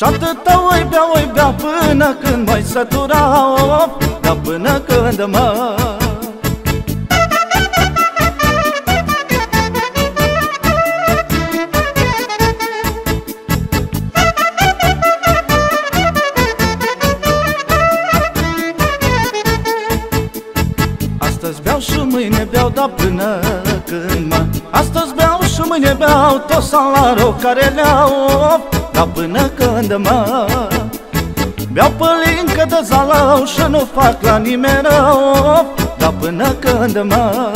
Și atâta oi bea, oi bea până când mai sătura Dar până când mă? Astăzi beau și mâine beau, dar până când mă? Astăzi beau și mâine beau tot salarul care le-au Dar până când mă Beau pălincă de zalau și nu fac la nimeni rău Dar până când mă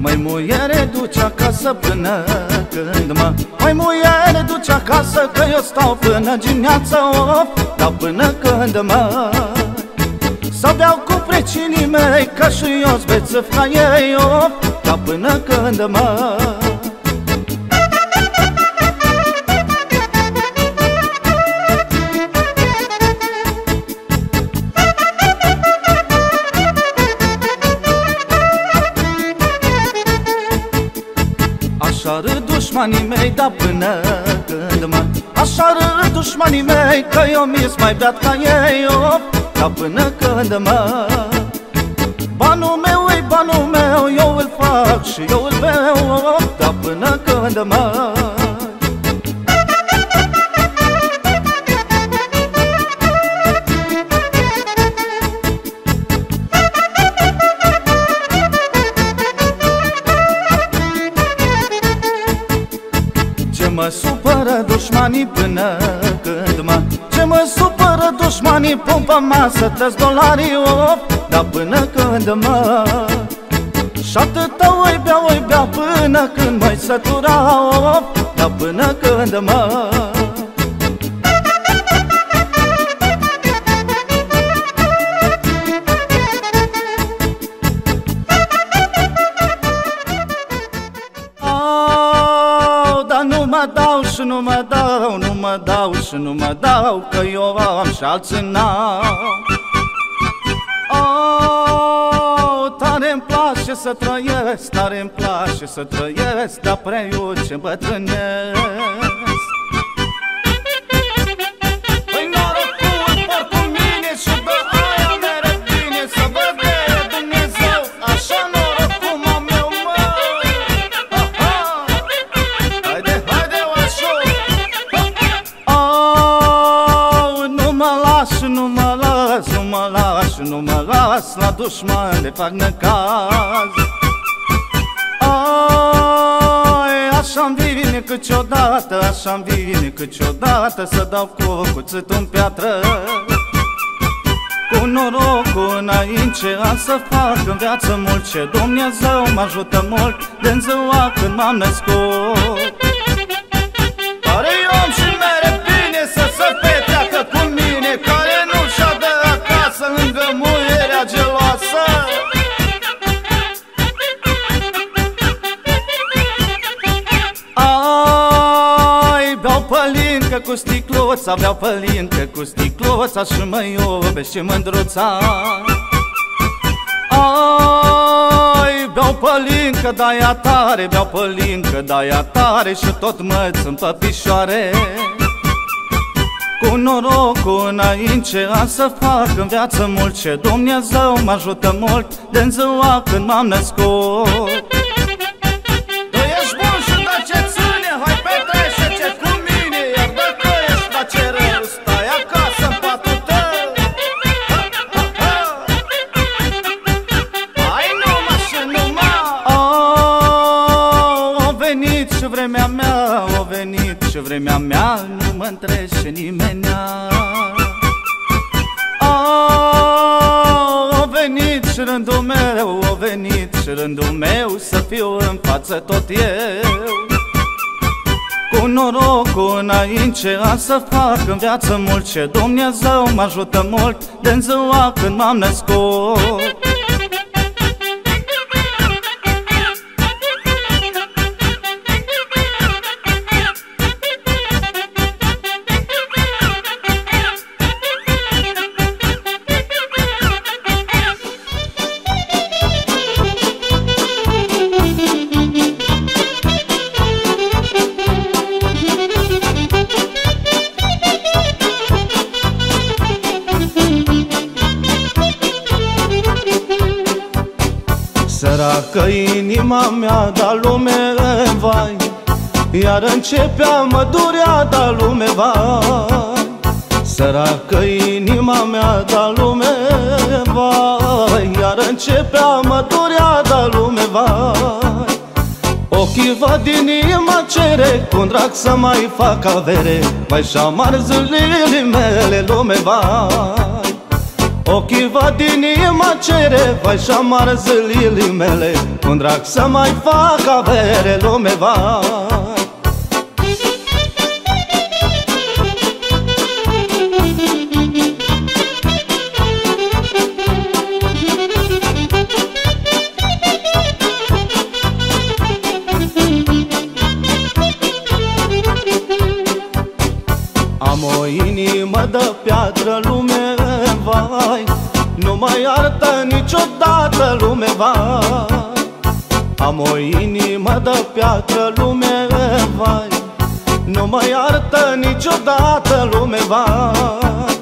Mai muiere duce acasă până duce acasă că eu stau până dimineața of Dar până când mă Să beau cu precinii mei Că și eu zbețăv ca ei of Dar până când mă dușmanii mei, dar până când mă Așa râd dușmanii mei, că eu mi mai beat ca ei oh, Dar până când mă Banul meu e banul meu, eu îl fac și eu îl beau oh, Dar până când mă mă supără dușmanii până când mă Ce mă supără dușmanii pun pe masă tăți dolarii op Dar până când mă Și atâta oi bea, oi bea până când mai sătura op Dar până când mă și nu mă dau, nu mă dau și nu mă dau Că eu am și alții n-au. Au, tare-mi place să trăiesc, tare-mi place să trăiesc Dar prea eu ce bătrânesc dușman le fac necaz. Ai, așa-mi vine câteodată, așa-mi vine câteodată Să dau cu cuțitul în piatră. Cu norocul înainte am să fac în viață mult Ce Dumnezeu mă ajută mult din ziua când m-am născut. Care om și mere bine să se petreacă cu mine Care nu și-a de acasă lângă muierea geloasă Ai, beau pălincă cu sticluța, beau pălincă cu sticluța Și mă iubește mândruța. Ai, beau pălincă, da ea tare, beau pălincă, da ea tare Și tot măț țin pe pișoare cu norocul înainte am să fac în viață mult Ce Dumnezeu mă ajută mult. Din ziua când m-am născut venit și rândul meu Să fiu în față tot eu. Cu norocul înainte am să fac în viață mult Ce Dumnezeu mă ajută mult din ziua când m-am născut Săracă inima mea, dar lume vai Iar începea mă durea, dar lume vai. Săracă inima mea, dar lume vai Iar începea mă durea, dar lume vai. Ochii văd din inima cere Cum drag să mai fac avere Mai șamar zilele mele lume vai Ochii văd din inima cere Vai șamar zilele mele Cum drag să mai fac avere lume vai inimă de piatră lume, vai Nu mai iartă niciodată lume, vai. Am o inimă de piatră lume, vai. Nu mai iartă niciodată lume, vai.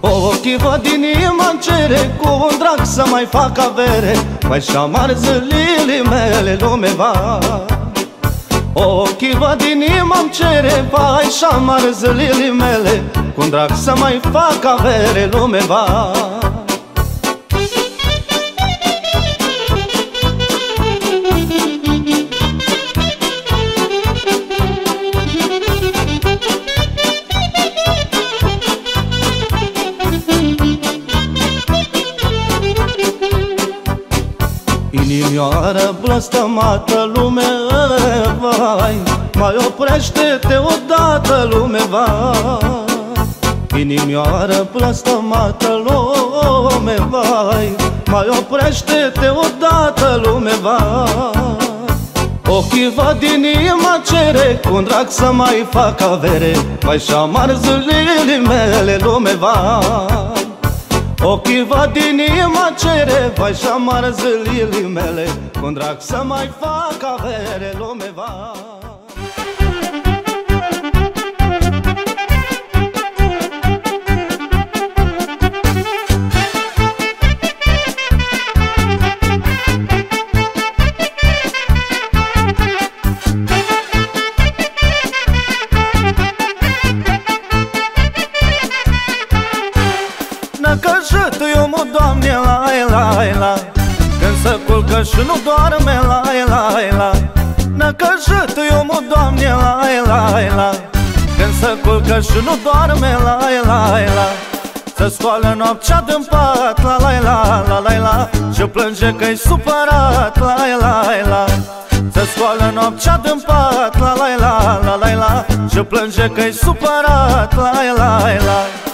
Ochii văd inima cere Cu un drag să mai fac avere. Mai șamar zilile mele lume, vai Ochii văd inima-mi cere Vai și-amar zilele mele. Cum drag să mai fac avere lume va. Inimioară blăstămată lume vai Mai oprește-te odată lume vai. Inimioară blăstămată lume vai. Mai oprește-te odată lume vai. Ochii văd din inima cere Cum drag să mai fac avere. Mai șamar zilele mele lume vai Ochii văd din inima cere Vai și amară zilile mele Cum drag să mai fac avere lume va culcă și nu doarme, la la la Se scoală noaptea din pat, la la la la la la Și plânge că-i supărat, la la la se scoală noaptea din pat, la la la la la la Și plânge că-i supărat, la la la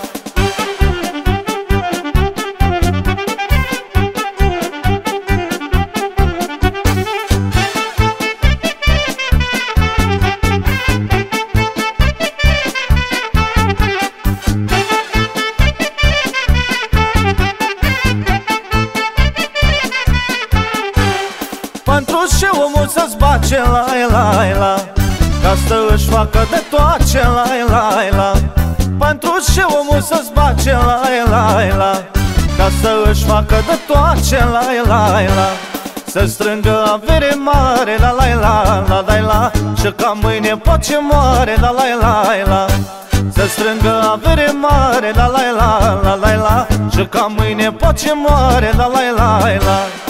Și ca mâine pace moare la la la la. Să strângă avere mare la la la la la. La Și ca mâine pace moare la la la la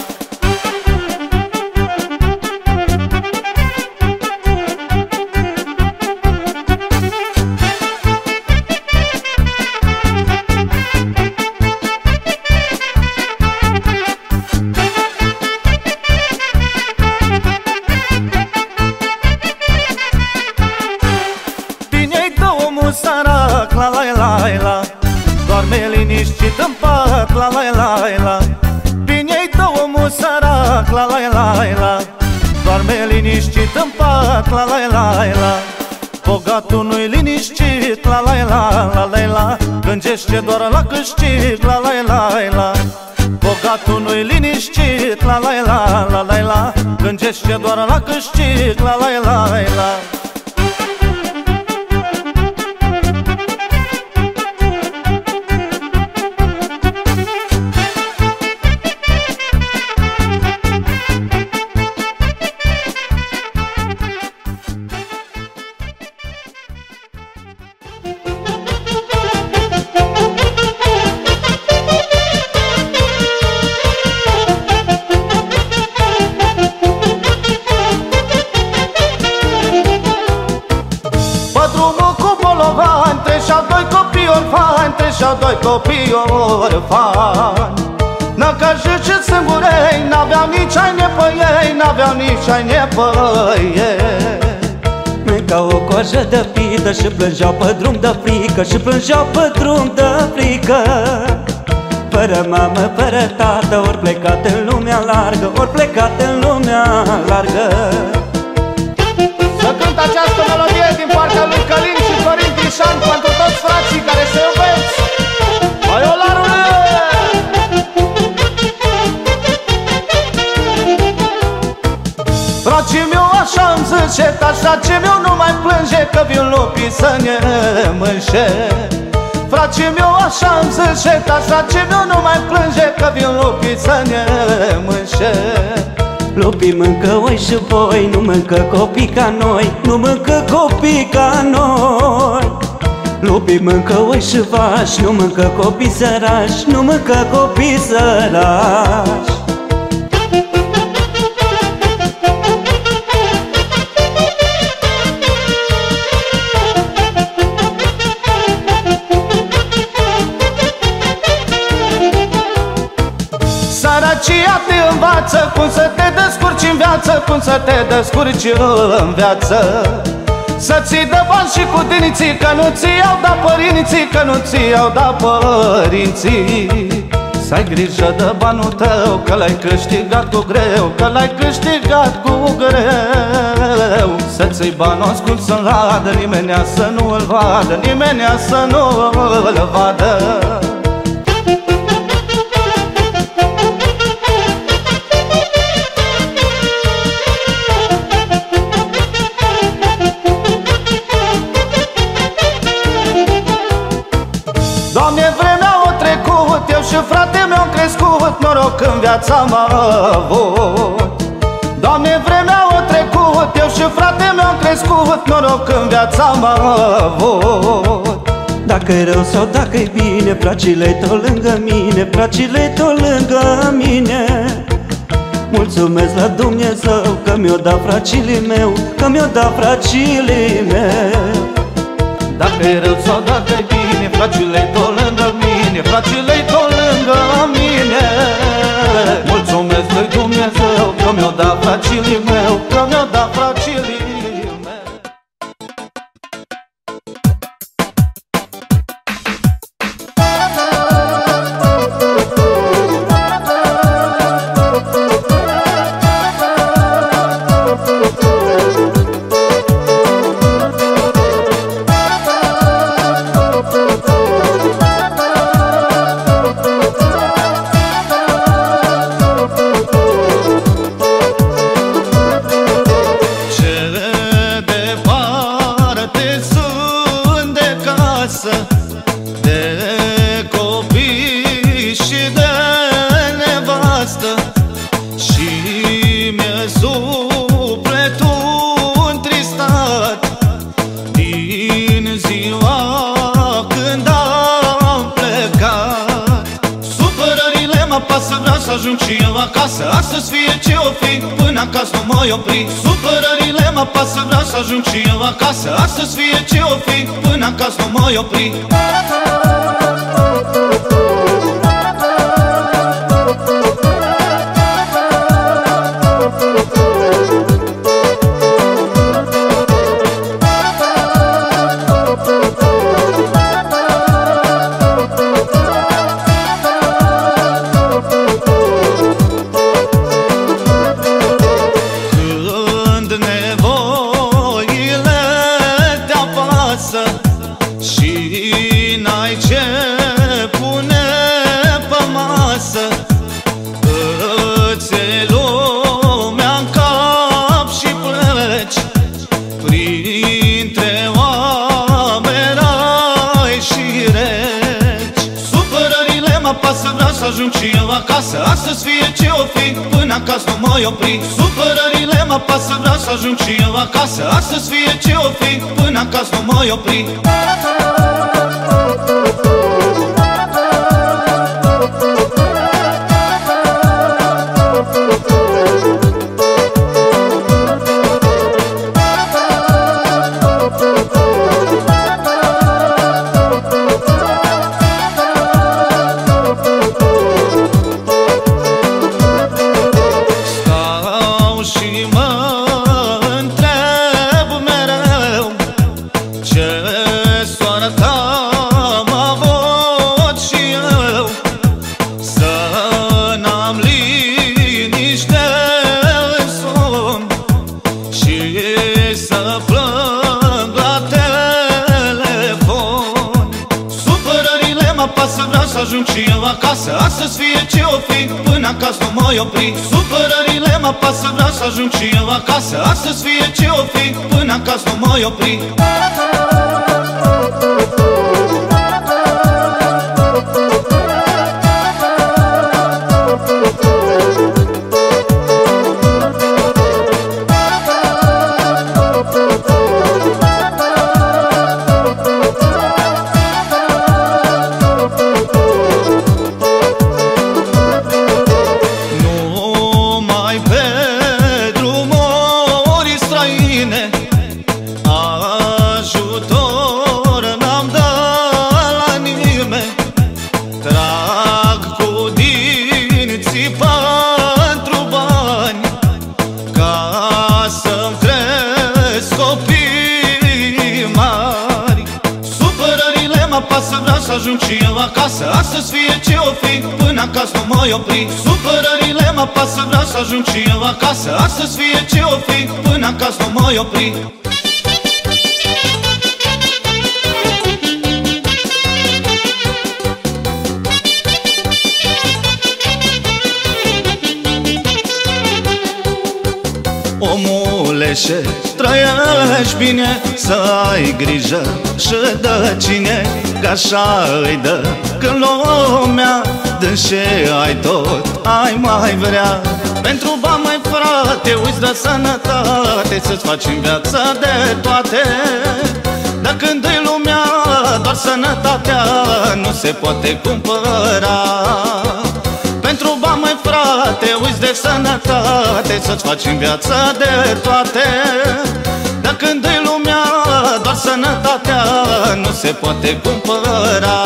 la la la la Doarme liniștit în pat, la la la la Bogatul nu-i liniștit, la la la la la la Gângește doar la câștig, la la la la Bogatul nu-i liniștit, la la la la la la Gângește doar la câștig, la la la la și-au doi copii orfani Năcăjiți și singurei N-aveau nici ai pe ei N-aveau nici ai pe ei Ca o coajă de pită Și plângeau pe drum de frică Și plângeau pe drum de frică. Fără mamă, fără tată Ori plecat în lumea largă Ori plecat în lumea largă. Să cânt această melodie din partea lui Călin și Florin Crișan așa îmi zice Că așa ce meu nu mai plânge Că viu lupii să ne mânșe. Fracii meu așa îmi zice Că așa ce meu nu mai plânge Că viu lupii să ne mânșe. Lupii mâncă oi și voi Nu mâncă copii ca noi Nu mâncă copii ca noi. Lupii mâncă oi și vași Nu mâncă copii sărași Nu mâncă copii sărași cum să te descurci în viață Cum să te descurci în viață? Să ții de bani și cu diniții Că nu ți iau da părinții Că nu ți iau da părinții. Să ai grijă de banul tău Că l-ai câștigat cu greu Că l-ai câștigat cu greu. Să ții banul ascult să-l vadă Nimenea să nu-l vadă Nimenea să nu-l vadă avut. Doamne, vremea o trecut Eu și frate mi-am crescut Noroc în viața am avut. Dacă e rău sau dacă e bine Fracile tot lângă mine Fracile tot lângă mine. Mulțumesc la Dumnezeu Că mi-o dat fracile meu Că mi-o dat fracile meu Dacă e rău sau dacă e bine Fracile tot lângă mine Fracile tot lângă mine Dumnezeu Că mi-o dat fracile pasă, vreau să ajung și eu acasă. Astăzi fie ce o fi, până acasă nu mă opri ajung și eu acasă Astăzi fie ce o fi, până acasă nu mă opri. Supărările mă pasă, vreau să ajung și eu acasă Astăzi fie ce o fi, până acasă nu mă opri până acasă nu mă opri ajung și eu acasă. Astăzi fie ce o fi Până acasă nu mă opri. Supărările mă pasă Vreau să ajung și eu acasă. Astăzi fie ce o fi Până acasă nu mă opri. Omule și trăiești bine Să ai grijă și de cine Că așa îi dă. Când lumea dă ce ai tot Ai mai vrea. Pentru bani mai frate Uiți de sănătate Să-ți faci în viață de toate. Dar când îi lumea Doar sănătatea Nu se poate cumpăra. pentru bani, mai frate, uiți de sănătate Să-ți faci în viață de toate. Dar când e lumea, doar sănătatea Nu se poate cumpăra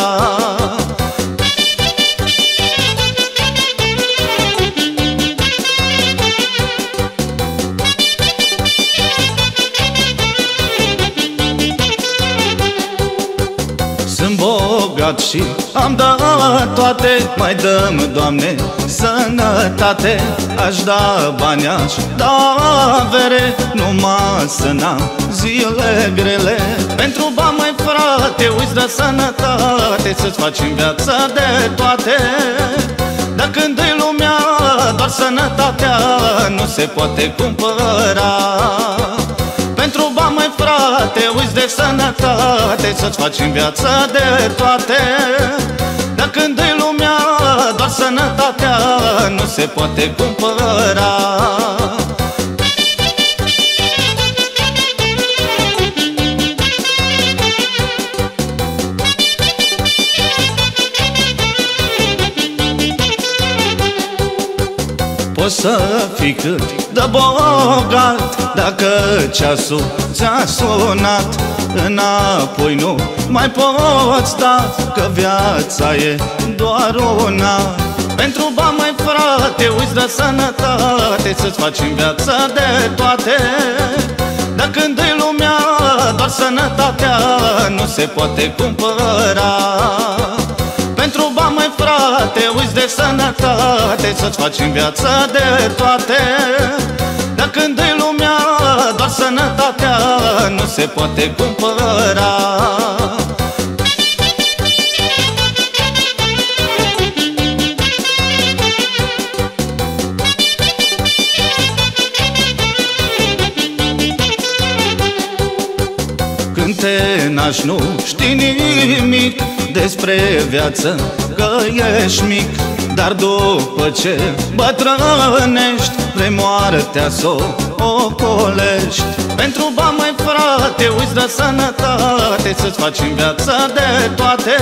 bogat și am dat toate. Mai dăm, Doamne, sănătate. Aș da bani, aș da avere. Numai să n-am zile grele. Pentru bani, mai frate, uiți de sănătate. Să-ți faci în viață de toate. Dar când e lumea, doar sănătatea Nu se poate cumpăra. pentru bani, mai frate, uiți de sănătate Să-ți faci în viață de toate. Dar când e lumea, doar sănătatea Nu se poate cumpăra. Poți să fii cât de bogat Dacă ceasul ți-a sunat Înapoi nu mai poți da Că viața e doar una. Pentru bani mai frate Uiți de sănătate Să-ți faci în viață de toate. Dar când e lumea Doar sănătatea Nu se poate cumpăra sănătate Să-ți faci în viață de toate. Dar când e lumea, doar sănătatea Nu se poate cumpăra. Când te naști nu știi nimic despre viață Că ești mic, dar după ce bătrânești Vrei moartea să o ocolești. Pentru bani mai frate, uiți de sănătate Să-ți faci în viață de toate.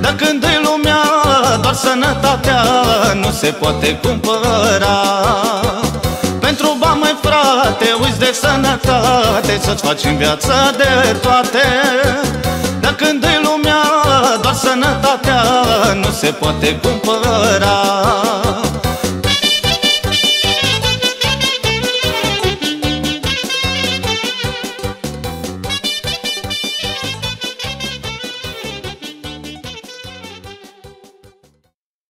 Dar când e lumea, doar sănătatea Nu se poate cumpăra. Pentru bani, mai frate, uiți de sănătate Să-ți faci în viață de toate. Dar când e lumea, doar sănătatea Nu se poate cumpăra